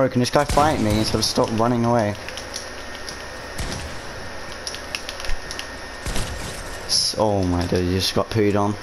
Bro, can this guy fight me instead of stop running away? Oh my god, you just got pooed on.